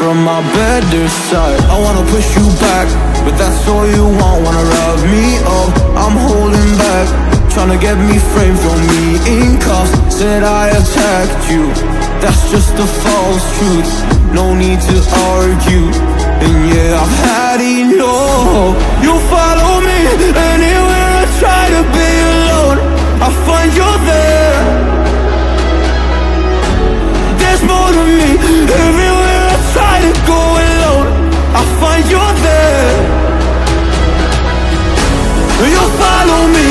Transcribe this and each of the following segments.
from my better side I wanna push you back, but that's all you want. Wanna rub me up, I'm holding back. Tryna get me framed, throw me in cuffs. Said I attacked you, that's just a false truth. No need to argue, and yeah, I've had enough You follow me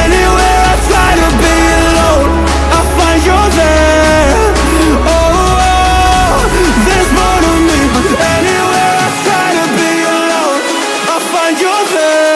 anywhere I try to be alone I find you there. Oh, there's more to me anywhere I try to be alone I find you there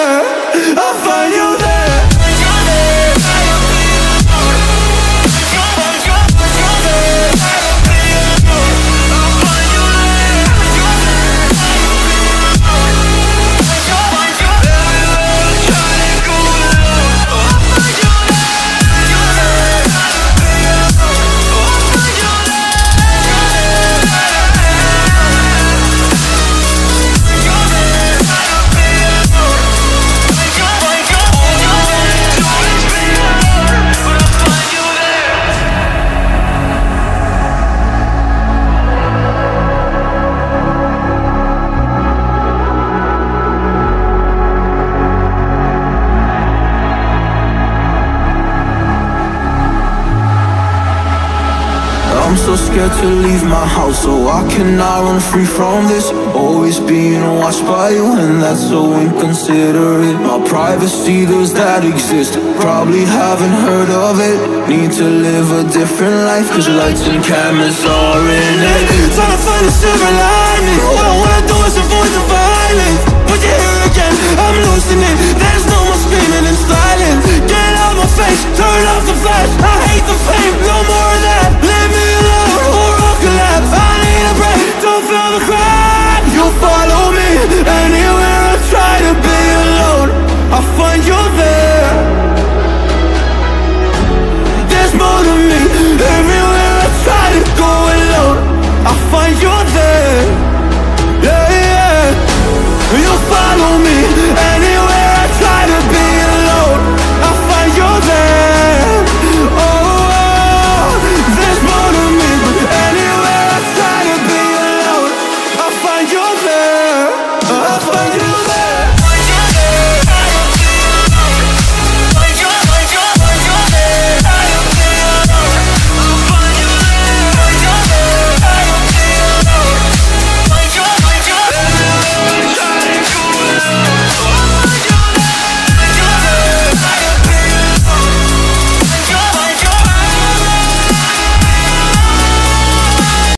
I'm so scared to leave my house So I cannot run free from this. Always being watched by you And that's so inconsiderate. My privacy, does that exist? Probably haven't heard of it. Need to live a different life Cause lights and cameras are in it. Trying to find a silver lining